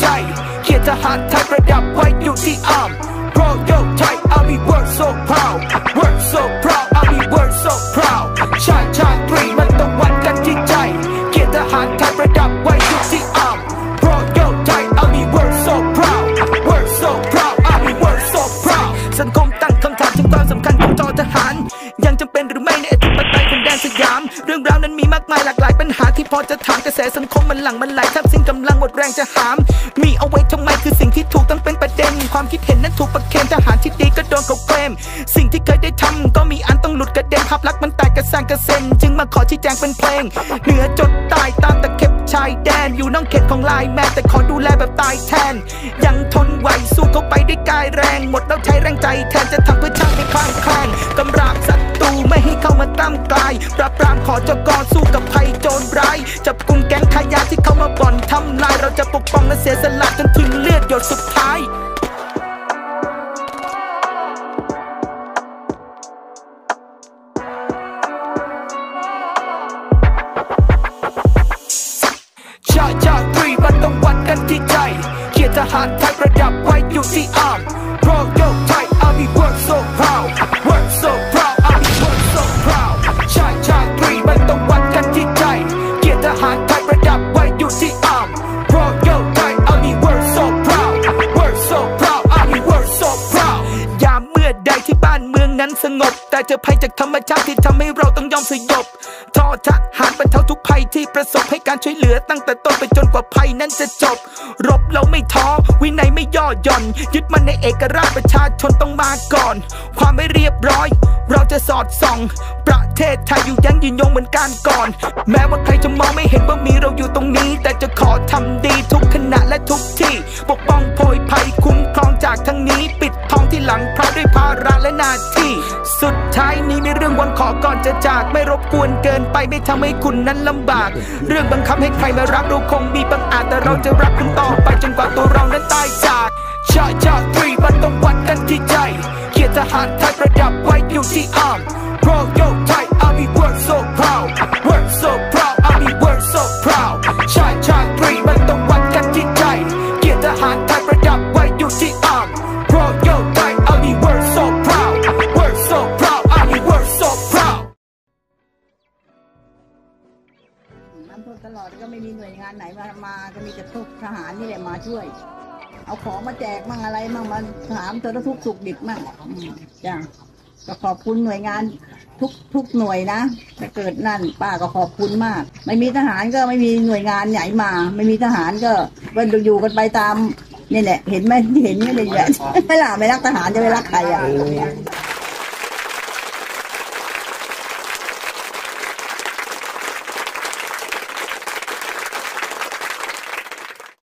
ใจเขียนทหารไทยประดับไว้อยู่ที่อาร์ม Royal Thai Army work so proud work so proud Army work so proud ชาชาตรีมันต้องวัดกันที่ใจเขียนทหารไทยประดับไว้อยู่ที่อาร์ม Royal Thai Army work so proud work so proud Army work so proud สังคมตั้งคำถามถึงความสำคัญของจอทหาร ยังจำเป็นหรือไม่ในอธิปไตย แดนสยาม เรื่องราวนั้นมีมากมายหลากหลายปัญหาที่พอจะถามกระแสสังคมมันหลังมันไหลทับสิ้นกำลังหมดแรงจะหาม มีเอาไว้ทำไมคือสิ่งที่ถูกต้องเป็นประเด็น ความคิดเห็นนั้นถูกประเคนทหารที่ดีก็โดนเขาเกรมสิ่งที่เคยได้ทำก็มีอันต้องหลุดกระเด็นภาพลักษณ์มันแตกกระสานกระเซ็นจึงมาขอชี้แจงเป็นเพลง เหนือจดใต้ตามตะเข็บชายแดนอยู่นอกเขตของลายแมนแต่ขอดูแลแบบตายแทน ยังทนไหวสู้เข้าไปด้วยกายแรง หมดแล้วใช้แรงใจแทนจะทำเพื่อชา อจกรสู้กับภัยโจรร้าย จับกลุ่มแก๊งขายยาที่เข้ามาบ่อนทำลาย เราจะปกป้องและเสียสละจนถึงเลือดหยดสุดท้ายชาชาตรีมันต้องวัดกันที่ใจเขียนทหารไทยประดับไว้อยู่ที่อาม นั้นสงบ แต่เจอภัยจากธรรมชาติที่ทำให้เราต้องยอมสยบทอทหารบรรเทาทุกภัยที่ประสบให้การช่วยเหลือตั้งแต่ต้นไปจนกว่าภัยนั้นจะจบ รบเราไม่ท้อ วินัยไม่ย่อหย่อน ยึดมันในเอกราชประชาชนต้องมาก่อน ความไม่เรียบร้อย เราจะสอดส่อง ประเทศไทยอยู่ยังยืนยงเหมือนการก่อน แม้ว่าใครจะมองไม่เห็นว่ามีเราอยู่ตรงนี้ แต่จะขอทำดีทุกขณะและทุกที่ ปกป้องโพยภัยคุ้มากทั้งนี้ปิดทองที่หลังพระด้วยภาระและหน้าที่ สุดท้ายนี้มีเรื่องวันขอก่อนจะจากไม่รบกวนเกินไปไม่ทำให้คุณนั้นลำบาก เรื่องบังคับให้ใครมารักเราคงมีบางอาจแต่เราจะรักคุณต่อไปจนกว่าตัวเรานั้นตายจากชาชาตรีมันต้องวัดกันที่ใจเขียนทหารไทยประดับไว้อยู่ที่อาร์ม Royal Thai Army work so proud work so proud Army work so proud ชาชาตรีมันต้อง น้ำท่วมตลอดก็ไม่มีหน่วยงานไหนมามาก็มีแต่พวกทหารนี่แหละมาช่วย เอาของมาแจกมั่งอะไรมั่งมาถามตัวทุกข์สุขดิบมั่งจ้ะก็ขอบคุณหน่วยงานทุกทุกหน่วยนะถ้าเกิดนั่นป้าก็ขอบคุณมาก ไม่มีทหารก็ไม่มีหน่วยงานไหนมา ไม่มีทหารก็มันอยู่กันไปตามนี่แหละเห็นไหมเห็นนี่เลยแหละไม่ล่ะไม่รักทหารจะไปรักใครอะ